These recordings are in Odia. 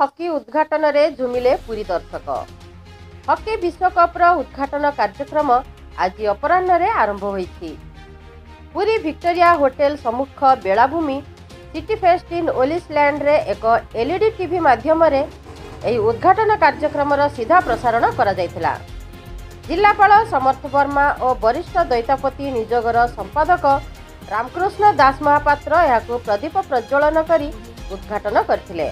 ହକି ଉଦ୍ଘାଟନରେ ଝୁମିଲେ ପୁରୀ ଦର୍ଶକ। ହକି ବିଶ୍ୱକପ୍ର ଉଦ୍ଘାଟନ କାର୍ଯ୍ୟକ୍ରମ ଆଜି ଅପରାହ୍ନରେ ଆରମ୍ଭ ହୋଇଛି। ପୁରୀ ଭିକ୍ଟୋରିଆ ହୋଟେଲ ସମ୍ମୁଖ ବେଳାଭୂମି ସିଟି ଫେଷ୍ଟ ଇନ୍ ଓଲିସଲ୍ୟାଣ୍ଡରେ ଏକ ଏଲ୍ଇଡି ଟିଭି ମାଧ୍ୟମରେ ଏହି ଉଦ୍ଘାଟନ କାର୍ଯ୍ୟକ୍ରମର ସିଧା ପ୍ରସାରଣ କରାଯାଇଥିଲା। ଜିଲ୍ଲାପାଳ ସମର୍ଥ ବର୍ମା ଓ ବରିଷ୍ଠ ଦୈତାପତି ନିଯୋଗର ସମ୍ପାଦକ ରାମକୃଷ୍ଣ ଦାସ ମହାପାତ୍ର ଏହାକୁ ପ୍ରଦୀପ ପ୍ରଜ୍ୱଳନ କରି ଉଦ୍ଘାଟନ କରିଥିଲେ।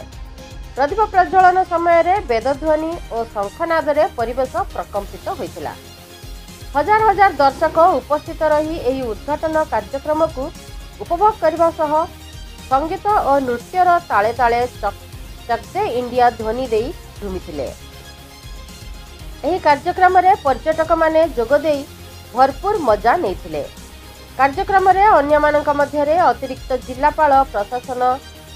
প্রদীপ প্রজ্বলন সময়ের বেদধ্বনি ও শঙ্খনাদরে পরিবেশ প্রকম্পিত হয়েছিল হাজার হাজার দর্শক উপস্থিত রহি এই উদ্ঘাটন কার্যক্রমকু উপভোগ করা সহ সংগীত ও নৃত্যর তালে তালে চকচে ইন্ডিয়া ধ্বনি দেই ঝুমিলে এই কার্যক্রমে পর্যটক মানে যোগদেই ভরপুর মজা নেইলে কার্যক্রমে অন্যমানঙ্ক মধ্যে অতিরিক্ত জিল্লাপাল প্রশাসন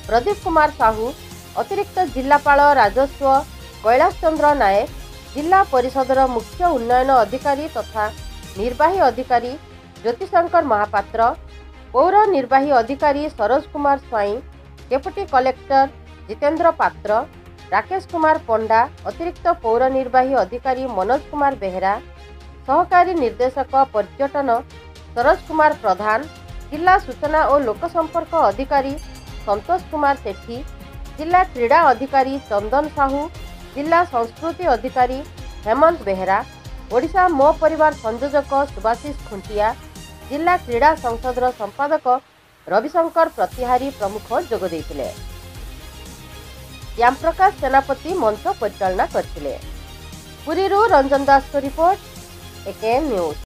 প্রদীপ কুমার সাহু ଅତିରିକ୍ତ ଜିଲ୍ଲାପାଳ ରାଜସ୍ୱ କୈଳାସ ଚନ୍ଦ୍ର ନାୟକ ଜିଲ୍ଲା ପରିଷଦର ମୁଖ୍ୟ ଉନ୍ନୟନ ଅଧିକାରୀ ତଥା ନିର୍ବାହୀ ଅଧିକାରୀ ଜ୍ୟୋତିଶଙ୍କର ମହାପାତ୍ର ପୌର ନିର୍ବାହୀ ଅଧିକାରୀ ସରୋଜ କୁମାର ସ୍ୱାଇଁ ଡେପୁଟି କଲେକ୍ଟର ଜିତେନ୍ଦ୍ର ପାତ୍ର ରାକେଶ କୁମାର ପଣ୍ଡା ଅତିରିକ୍ତ ପୌର ନିର୍ବାହୀ ଅଧିକାରୀ ମନୋଜ କୁମାର ବେହେରା ସହକାରୀ ନିର୍ଦ୍ଦେଶକ ପର୍ଯ୍ୟଟନ ସରୋଜ କୁମାର ପ୍ରଧାନ ଜିଲ୍ଲା ସୂଚନା ଓ ଲୋକସମ୍ପର୍କ ଅଧିକାରୀ ସନ୍ତୋଷ କୁମାର ସେଠୀ ଜିଲ୍ଲା କ୍ରୀଡ଼ା ଅଧିକାରୀ ଚନ୍ଦନ ସାହୁ ଜିଲ୍ଲା ସଂସ୍କୃତି ଅଧିକାରୀ ହେମନ୍ତ ବେହେରା ଓଡ଼ିଶା ମୋ ପରିବାର ସଂଯୋଜକ ସୁବାଶିଷ ଖୁଣ୍ଟିଆ ଜିଲ୍ଲା କ୍ରୀଡ଼ା ସଂସଦର ସମ୍ପାଦକ ରବିଶଙ୍କର ପ୍ରତିହାରୀ ପ୍ରମୁଖ ଯୋଗ ଦେଇଥିଲେ। ଶ୍ୟାମପ୍ରକାଶ ସେନାପତି ମଞ୍ଚ ପରିଚାଳନା କରିଥିଲେ। ପୁରୀରୁ ରଞ୍ଜନ ଦାସଙ୍କ ରିପୋର୍ଟ ଏକେଏନ୍ ନ୍ୟୁଜ୍।